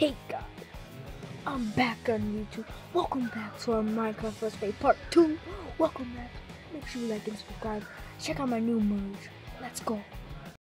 Hey guys, I'm back on YouTube. Welcome back to our Minecraft First Play Part 2. Welcome back. Make sure you like and subscribe. Check out my new merch. Let's go.